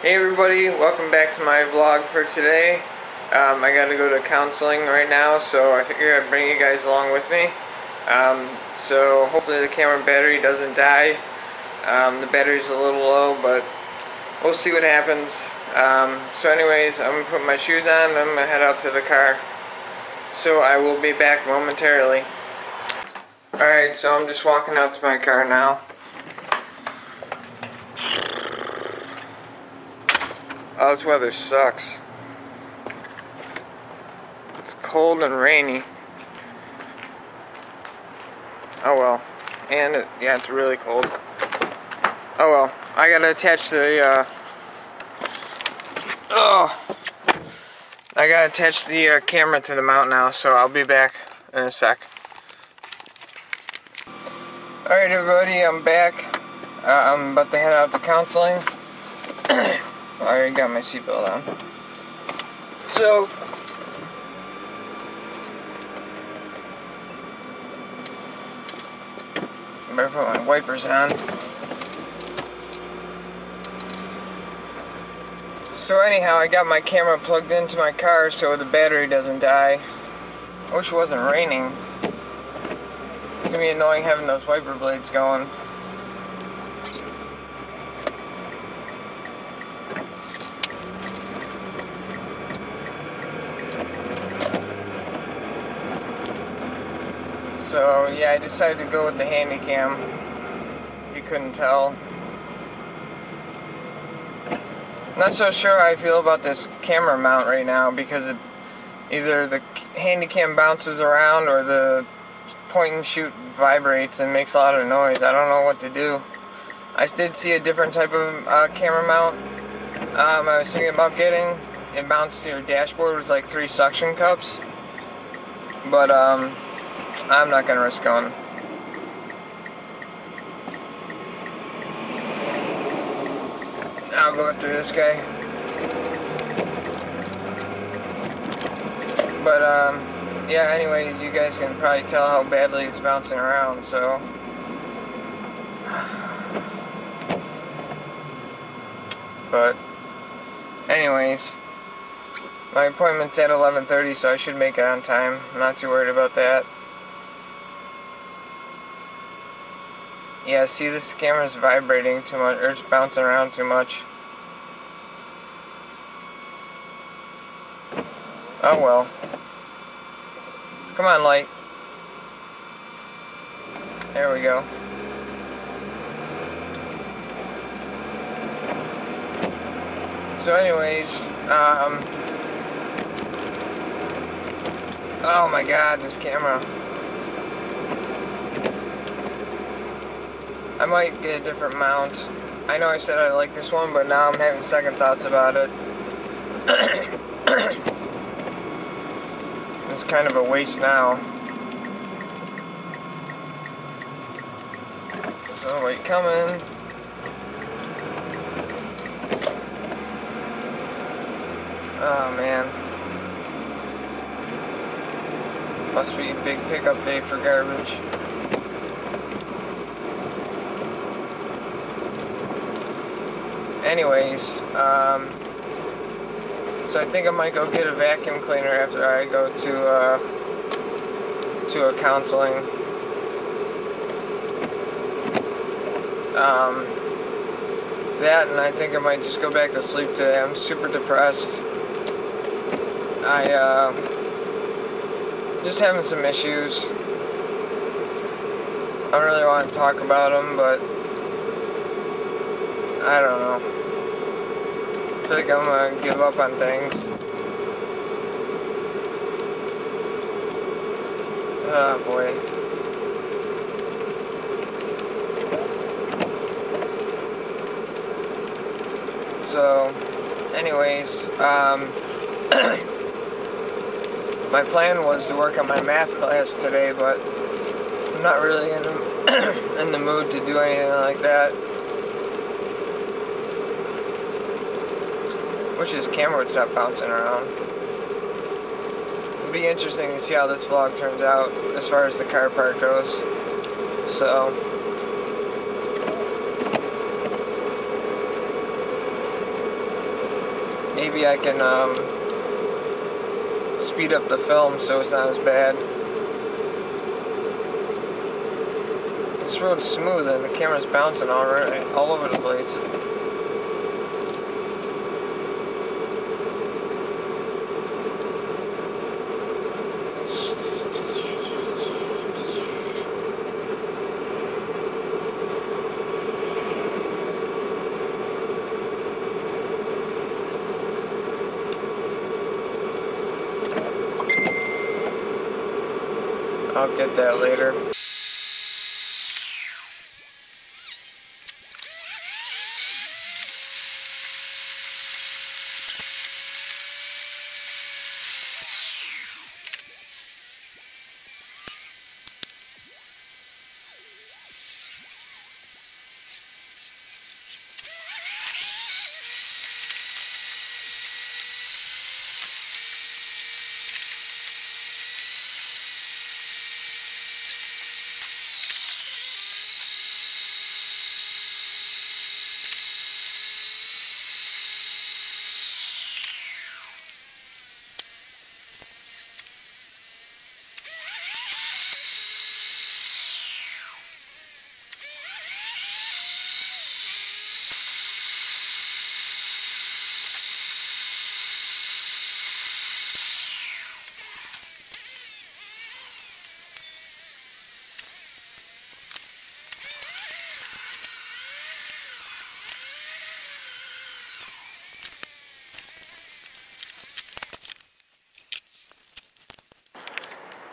Hey everybody, welcome back to my vlog for today. Um, I gotta go to counseling right now, so I figure I'd bring you guys along with me. Um, so hopefully the camera battery doesn't die. Um, the battery's a little low, but we'll see what happens. Um, so anyways, I'm gonna put my shoes on, I'm gonna head out to the car. So I will be back momentarily. Alright, so I'm just walking out to my car now. Oh, this weather sucks. It's cold and rainy. Oh well. And, it, yeah, it's really cold. Oh well. I gotta attach the, uh... Oh! I gotta attach the uh, camera to the mount now, so I'll be back in a sec. Alright everybody, I'm back. Uh, I'm about to head out to counseling. I already got my seatbelt on. So, I better put my wipers on. So anyhow, I got my camera plugged into my car so the battery doesn't die. I wish it wasn't raining. It's gonna be annoying having those wiper blades going. So yeah, I decided to go with the Handycam. You couldn't tell. Not so sure how I feel about this camera mount right now because it, either the Handycam bounces around or the point and shoot vibrates and makes a lot of noise. I don't know what to do. I did see a different type of uh, camera mount um, I was thinking about getting. It mounts to your dashboard with like three suction cups. But um, I'm not gonna risk going. I'll go through this guy. But um, yeah. Anyways, you guys can probably tell how badly it's bouncing around. So. But, anyways, my appointment's at 11:30, so I should make it on time. I'm not too worried about that. Yeah, see this camera's vibrating too much, or it's bouncing around too much. Oh well. Come on, light. There we go. So anyways, um... Oh my god, this camera. I might get a different mount. I know I said I like this one, but now I'm having second thoughts about it. it's kind of a waste now. So wait, coming. Oh ah, man. Must be a big pickup day for garbage. Anyways, um, so I think I might go get a vacuum cleaner after I go to uh, to a counseling. Um, that and I think I might just go back to sleep today. I'm super depressed. I uh, just having some issues. I don't really want to talk about them, but I don't know. I feel like I'm gonna give up on things. Oh boy. So, anyways, um, my plan was to work on my math class today, but I'm not really in the, in the mood to do anything like that. Wish his camera would stop bouncing around. It'd be interesting to see how this vlog turns out as far as the car park goes. So. maybe I can um, speed up the film so it's not as bad. This road's smooth and the camera's bouncing all, right, all over the place. I'll get that later.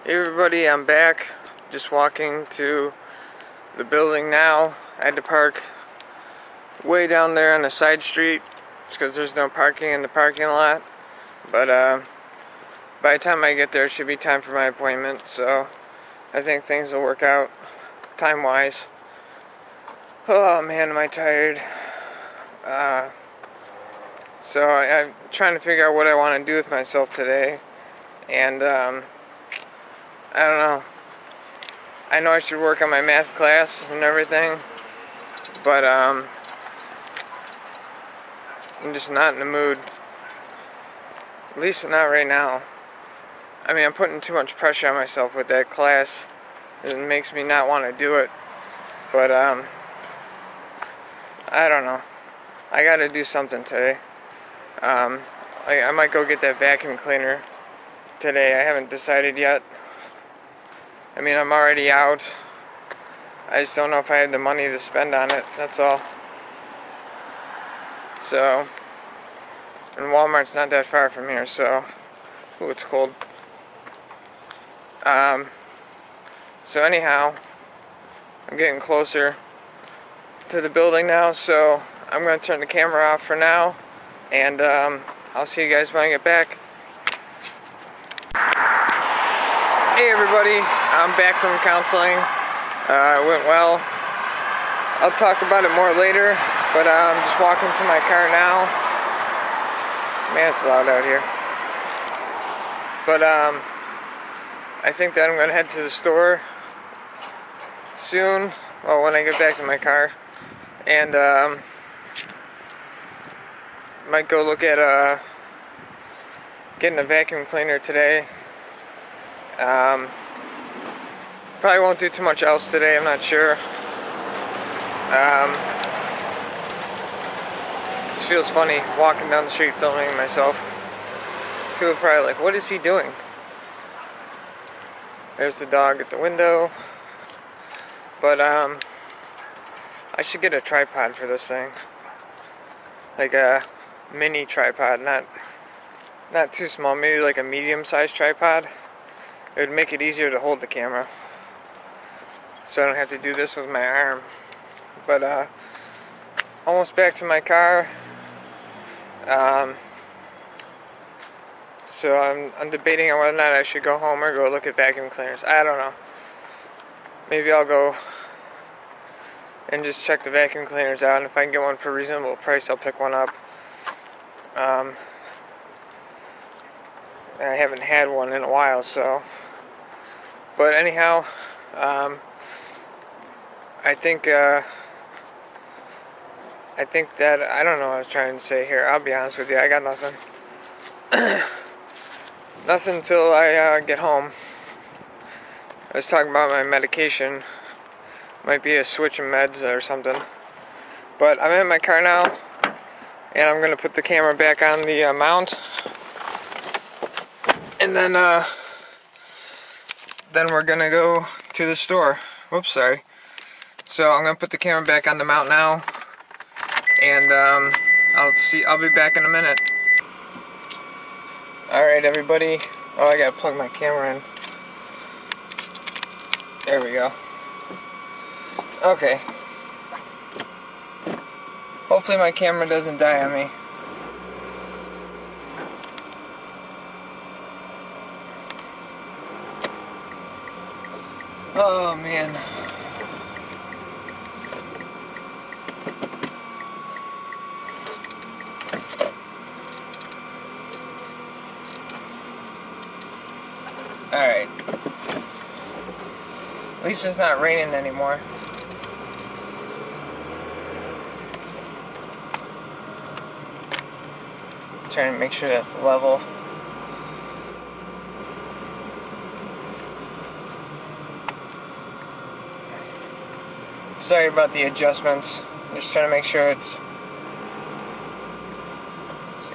Hey everybody, I'm back. Just walking to the building now. I had to park way down there on a side street because there's no parking in the parking lot. But uh, by the time I get there, it should be time for my appointment. So I think things will work out time-wise. Oh man, am I tired. Uh, so I, am trying to figure out what I want to do with myself today. And um, I don't know. I know I should work on my math class and everything, but um, I'm just not in the mood. At least not right now. I mean, I'm putting too much pressure on myself with that class. It makes me not want to do it. But um, I don't know. I got to do something today. Um, I, I might go get that vacuum cleaner today. I haven't decided yet. I mean, I'm already out. I just don't know if I have the money to spend on it. That's all. So, and Walmart's not that far from here, so, ooh, it's cold. Um, so anyhow, I'm getting closer to the building now, so I'm going to turn the camera off for now, and um, I'll see you guys when I get back. Hey everybody, I'm back from counseling. Uh, it went well. I'll talk about it more later, but uh, I'm just walking to my car now. Man, it's loud out here. But um, I think that I'm going to head to the store soon. Well, when I get back to my car. And um, might go look at uh, getting a vacuum cleaner today. Um, probably won't do too much else today, I'm not sure. Um, this feels funny walking down the street filming myself. People are probably like, what is he doing? There's the dog at the window. But, um, I should get a tripod for this thing. Like a mini tripod, not not too small, maybe like a medium-sized tripod it would make it easier to hold the camera so I don't have to do this with my arm. But uh, almost back to my car. Um, so I'm, I'm debating on whether or not I should go home or go look at vacuum cleaners. I don't know. Maybe I'll go and just check the vacuum cleaners out and if I can get one for a reasonable price I'll pick one up. Um, I haven't had one in a while so but anyhow, um, I think uh, I think that, I don't know what I was trying to say here. I'll be honest with you, I got nothing. nothing until I uh, get home. I was talking about my medication. Might be a switch of meds or something. But I'm in my car now, and I'm gonna put the camera back on the uh, mount. And then, uh, then we're gonna go to the store. Whoops, sorry. So I'm gonna put the camera back on the mount now, and um, I'll see. I'll be back in a minute. All right, everybody. Oh, I gotta plug my camera in. There we go. Okay. Hopefully my camera doesn't die on me. Oh man. Alright. At least it's not raining anymore. Trying to make sure that's level. Sorry about the adjustments. Just trying to make sure it's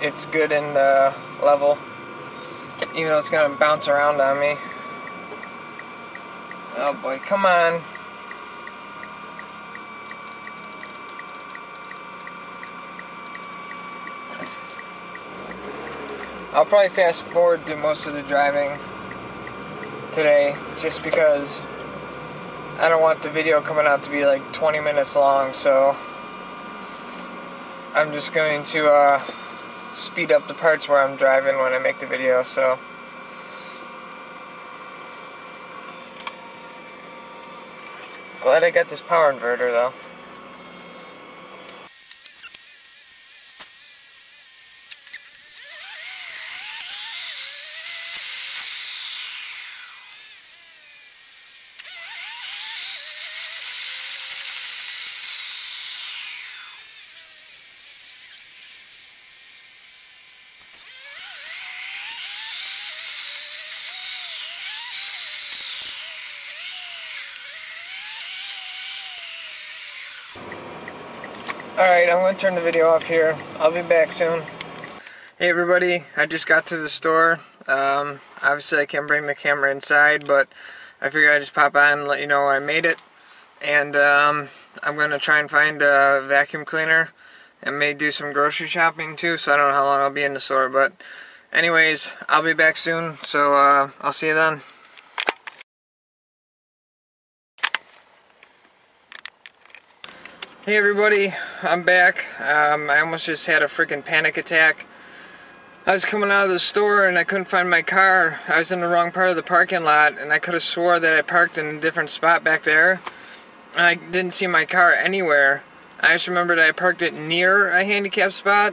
it's good and uh, level. Even though it's gonna bounce around on me. Oh boy, come on. I'll probably fast forward to most of the driving today just because I don't want the video coming out to be like 20 minutes long so I'm just going to uh, speed up the parts where I'm driving when I make the video so. Glad I got this power inverter though Alright, I'm going to turn the video off here. I'll be back soon. Hey everybody, I just got to the store. Um, obviously I can't bring the camera inside, but I figured I'd just pop on and let you know I made it. And um, I'm going to try and find a vacuum cleaner and may do some grocery shopping too, so I don't know how long I'll be in the store. But anyways, I'll be back soon, so uh, I'll see you then. Hey everybody, I'm back. Um, I almost just had a freaking panic attack. I was coming out of the store and I couldn't find my car. I was in the wrong part of the parking lot and I could have swore that I parked in a different spot back there. I didn't see my car anywhere. I just remembered I parked it near a handicapped spot.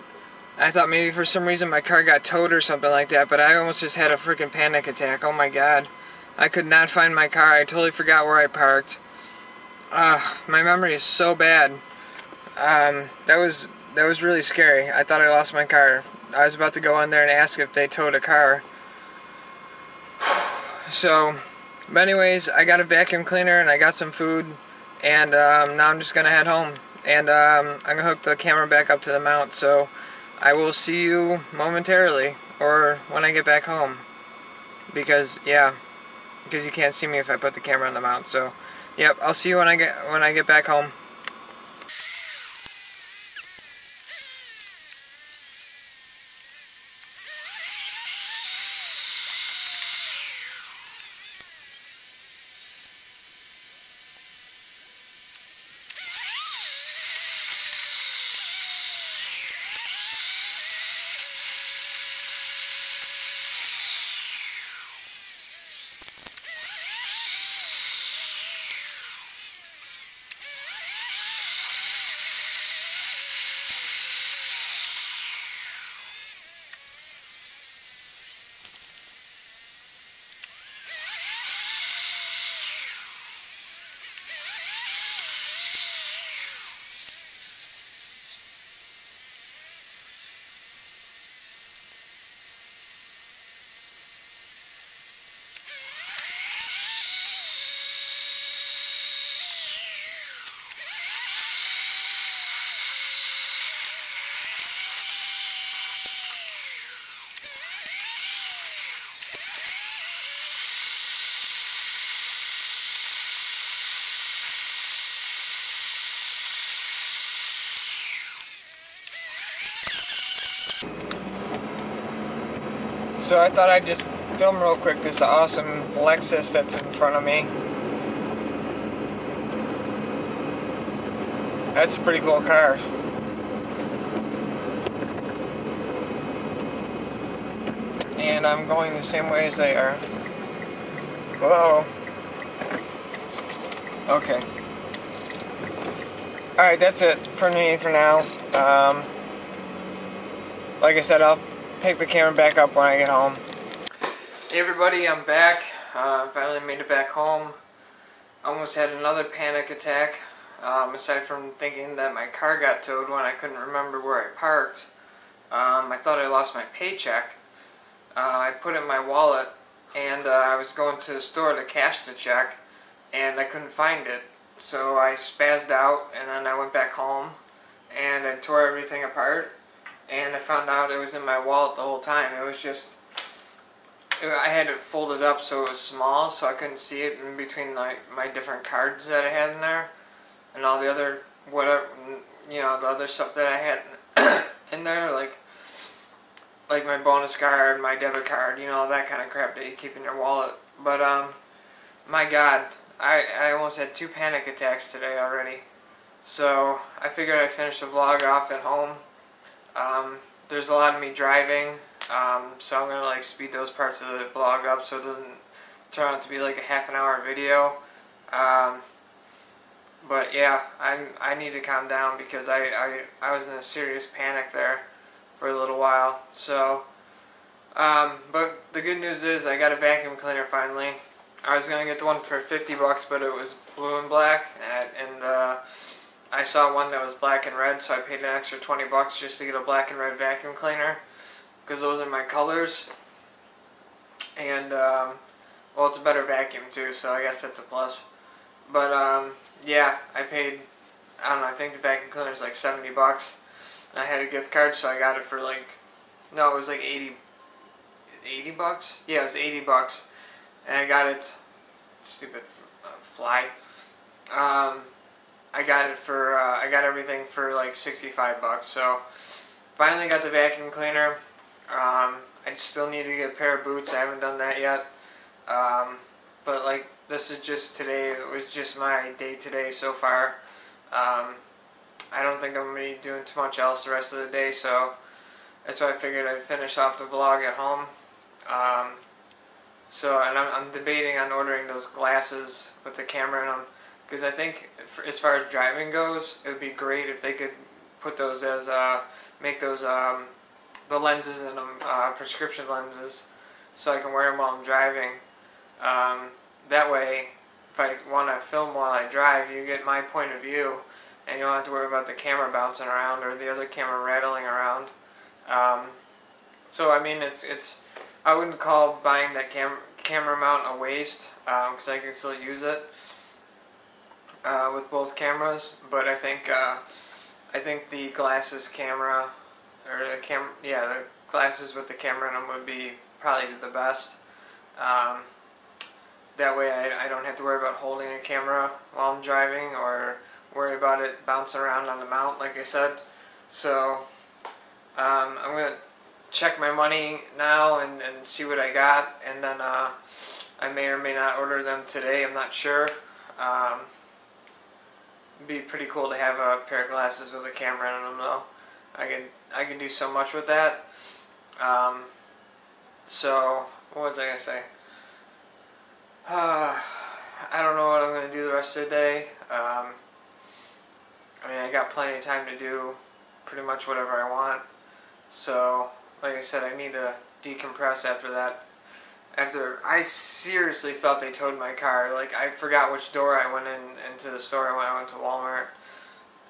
I thought maybe for some reason my car got towed or something like that, but I almost just had a freaking panic attack. Oh my god. I could not find my car. I totally forgot where I parked. Uh, my memory is so bad. Um, that was that was really scary. I thought I lost my car. I was about to go in there and ask if they towed a car. so, but anyways, I got a vacuum cleaner and I got some food, and um, now I'm just gonna head home. And um, I'm gonna hook the camera back up to the mount. So, I will see you momentarily, or when I get back home. Because yeah, because you can't see me if I put the camera on the mount. So. Yep, I'll see you when I get when I get back home. So I thought I'd just film real quick this awesome Lexus that's in front of me. That's a pretty cool car. And I'm going the same way as they are. Whoa. Okay. Alright, that's it for me for now. Um, like I said, I'll pick the camera back up when I get home. Hey everybody, I'm back. Uh, finally made it back home. Almost had another panic attack. Um, aside from thinking that my car got towed when I couldn't remember where I parked. Um, I thought I lost my paycheck. Uh, I put it in my wallet and uh, I was going to the store to cash the check and I couldn't find it. So I spazzed out and then I went back home and I tore everything apart and I found out it was in my wallet the whole time. It was just, it, I had it folded up so it was small so I couldn't see it in between like my different cards that I had in there and all the other, whatever, you know, the other stuff that I had in there like, like my bonus card, my debit card, you know, that kind of crap that you keep in your wallet. But, um, my god, I, I almost had two panic attacks today already. So, I figured I'd finish the vlog off at home. Um, there's a lot of me driving, um, so I'm going to like speed those parts of the vlog up so it doesn't turn out to be like a half an hour video. Um, but yeah, I'm, I need to calm down because I, I, I was in a serious panic there for a little while. So, um, but the good news is I got a vacuum cleaner finally. I was gonna get the one for 50 bucks, but it was blue and black, and, and uh, I saw one that was black and red, so I paid an extra 20 bucks just to get a black and red vacuum cleaner, because those are my colors. And, um, well, it's a better vacuum too, so I guess that's a plus. But, um, yeah, I paid, I don't know, I think the vacuum cleaner is like 70 bucks. I had a gift card, so I got it for like, no, it was like 80, 80 bucks? Yeah, it was 80 bucks. And I got it, stupid uh, fly. Um, I got it for, uh, I got everything for like 65 bucks. So, finally got the vacuum cleaner. Um, I still need to get a pair of boots. I haven't done that yet. Um, but like, this is just today. It was just my day today so far. Um, I don't think I'm going to be doing too much else the rest of the day, so that's why I figured I'd finish off the vlog at home. Um, so, and I'm, I'm, debating on ordering those glasses with the camera in them, because I think for, as far as driving goes, it would be great if they could put those as, uh, make those, um, the lenses in them, uh, prescription lenses, so I can wear them while I'm driving. Um, that way, if I want to film while I drive, you get my point of view and you don't have to worry about the camera bouncing around or the other camera rattling around. Um, so I mean, it's it's I wouldn't call buying that cam camera mount a waste because um, I can still use it uh, with both cameras. But I think uh, I think the glasses camera or the cam yeah the glasses with the camera in them would be probably the best. Um, that way I, I don't have to worry about holding a camera while I'm driving or worry about it bouncing around on the mount, like I said. So um, I'm going to check my money now and, and see what I got, and then uh, I may or may not order them today. I'm not sure. Um, be pretty cool to have a pair of glasses with a camera in them, though. I can I can do so much with that. Um, so what was I gonna say? Uh, I don't know what I'm gonna do the rest of the day. Um, I mean, I got plenty of time to do pretty much whatever I want. So, like I said, I need to decompress after that. After I seriously thought they towed my car. Like I forgot which door I went in into the store when I went to Walmart,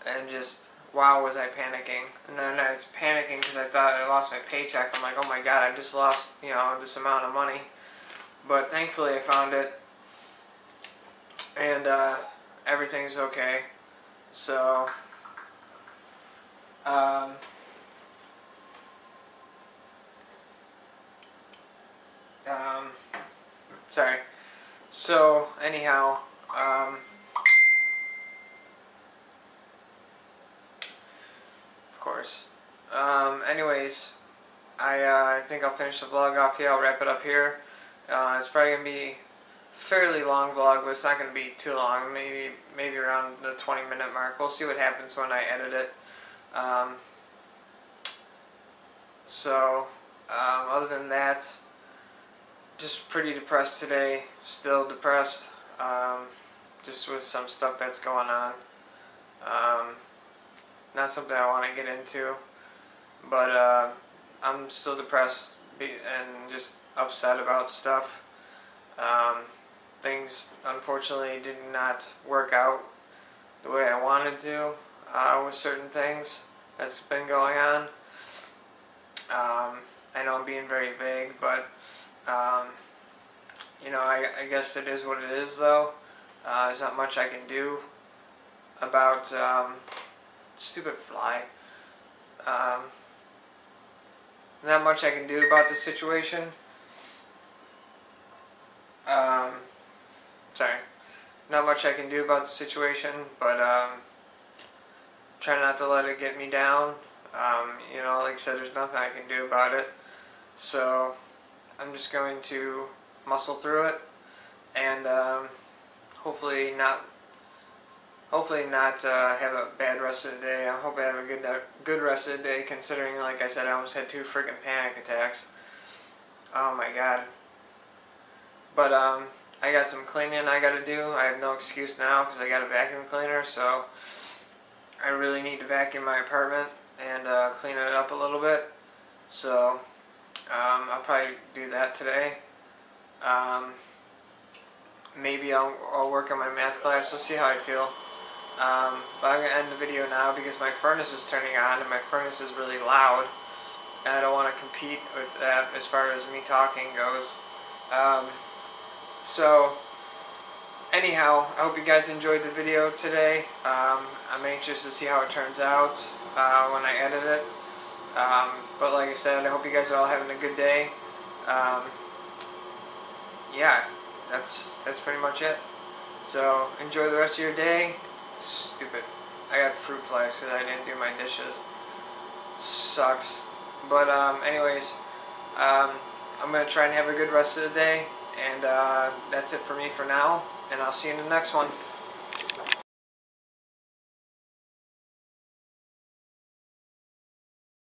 and just wow was I panicking. And then I was panicking because I thought I lost my paycheck. I'm like, oh my god, I just lost you know this amount of money. But thankfully I found it, and uh, everything's okay. So, um, um, sorry. So, anyhow, um, of course. Um, anyways, I, uh, I think I'll finish the vlog off here. I'll wrap it up here. Uh, it's probably gonna be fairly long vlog, but it's not gonna be too long. Maybe maybe around the 20 minute mark. We'll see what happens when I edit it. Um, so, um, other than that, just pretty depressed today. Still depressed. Um, just with some stuff that's going on. Um, not something I want to get into, but uh, I'm still depressed and just upset about stuff. Um, things unfortunately did not work out the way I wanted to uh, with certain things that's been going on. Um, I know I'm being very vague, but um, you know, I, I, guess it is what it is, though. Uh, there's not much I can do about um, stupid fly. Um, not much I can do about the situation. Um, sorry. Not much I can do about the situation, but um, try not to let it get me down. Um, you know, like I said, there's nothing I can do about it. So I'm just going to muscle through it and um, hopefully not hopefully not uh, have a bad rest of the day. I hope I have a good uh, good rest of the day considering like I said I almost had two freaking panic attacks. Oh my god. But um I got some cleaning I got to do. I have no excuse now because I got a vacuum cleaner so I really need to vacuum my apartment and uh, clean it up a little bit. So um, I'll probably do that today. Um, maybe I'll, I'll work on my math class. We'll see how I feel. Um, but I'm going to end the video now because my furnace is turning on and my furnace is really loud. And I don't want to compete with that as far as me talking goes. Um, so, anyhow, I hope you guys enjoyed the video today. Um, I'm anxious to see how it turns out uh, when I edit it. Um, but like I said, I hope you guys are all having a good day. Um, yeah, that's that's pretty much it. So enjoy the rest of your day. Stupid. I got fruit flies because I didn't do my dishes. It sucks. But um, anyways, um, I'm gonna try and have a good rest of the day. And uh, that's it for me for now. And I'll see you in the next one.